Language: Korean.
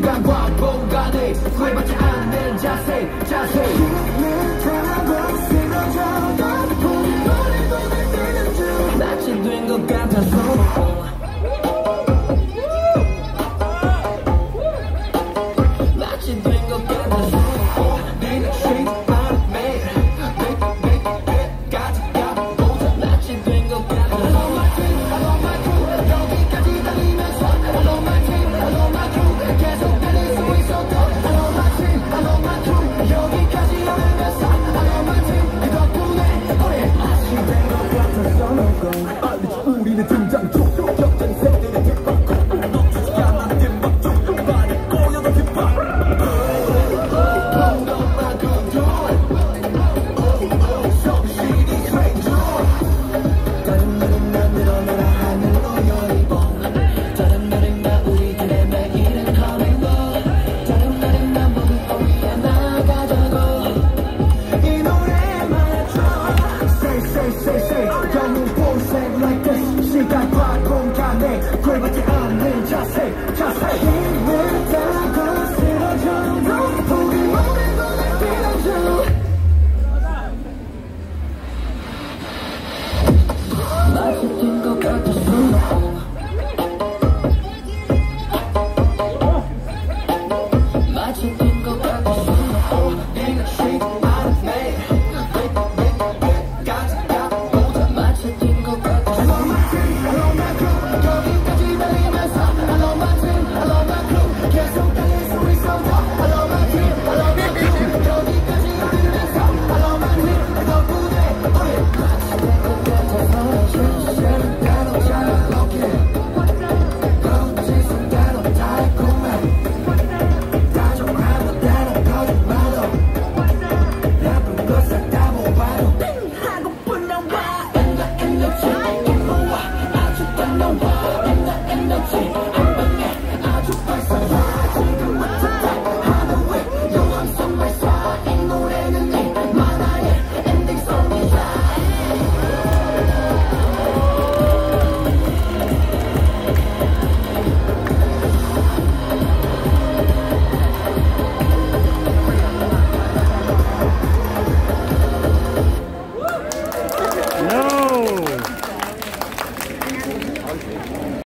불안과 공간에 구해받지 않는 자세 자세. 우리는 등장 톡톡 watch it.